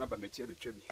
na bametiya bitwe bihe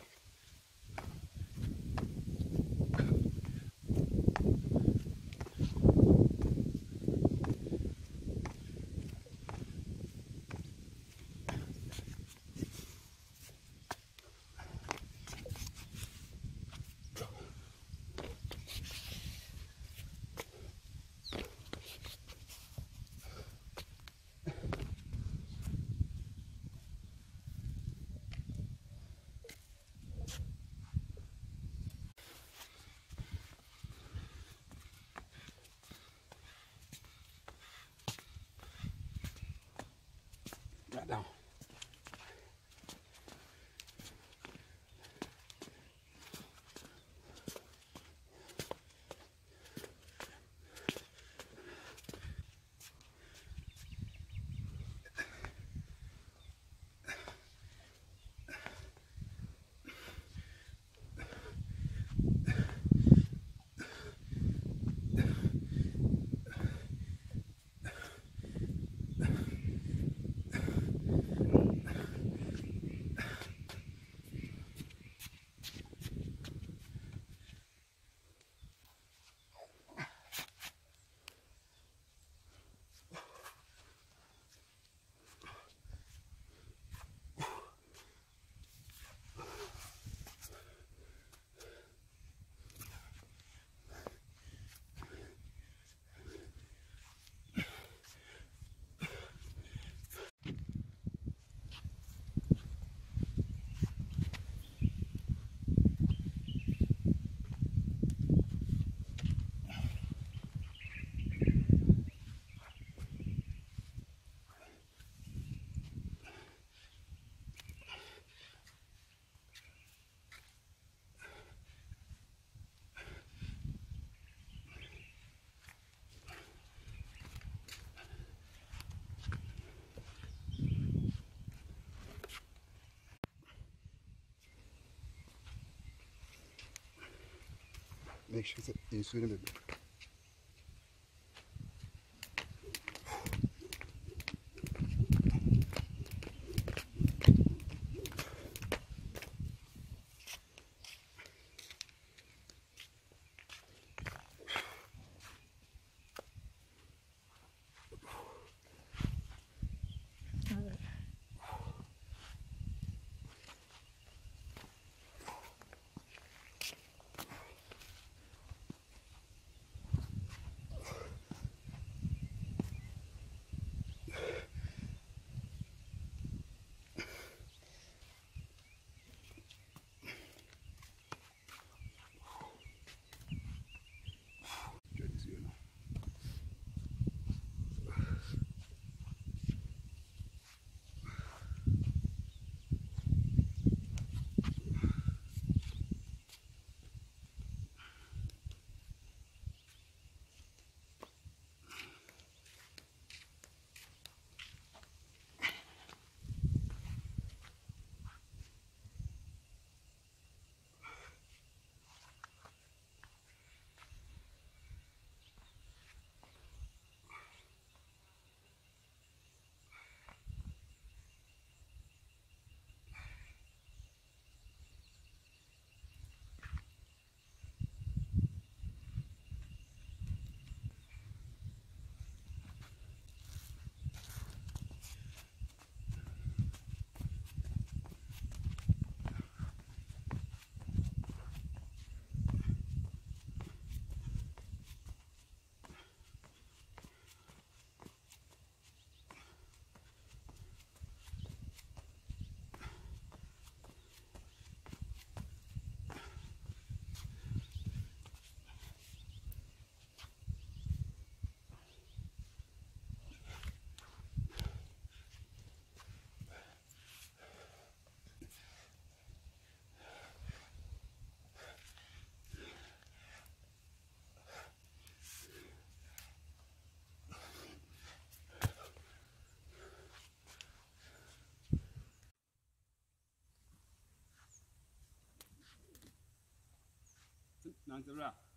Make sure it's insulated. 拿是不是？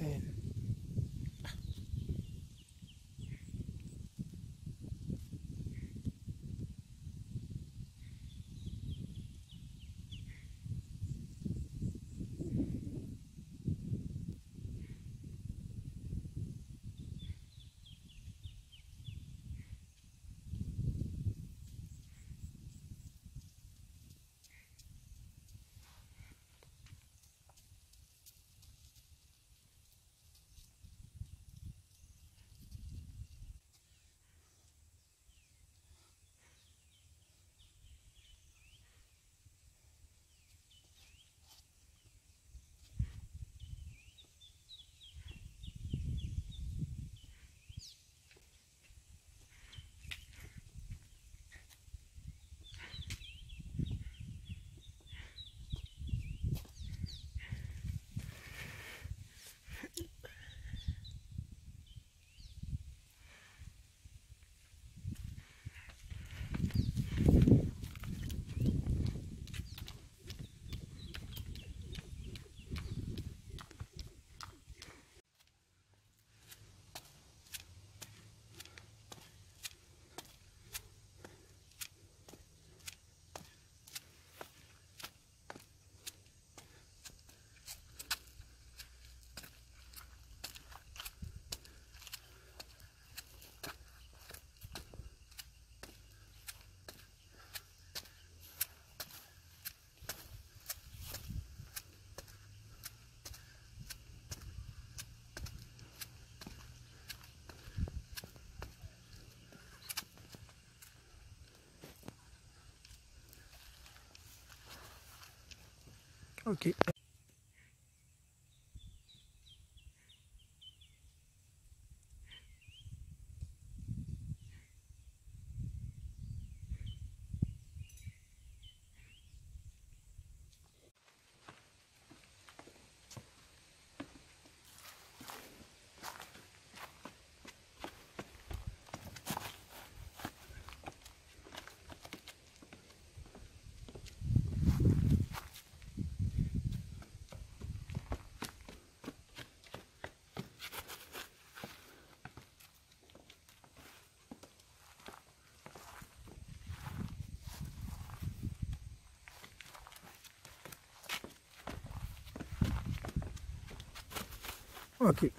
sin. Ok. Aqui.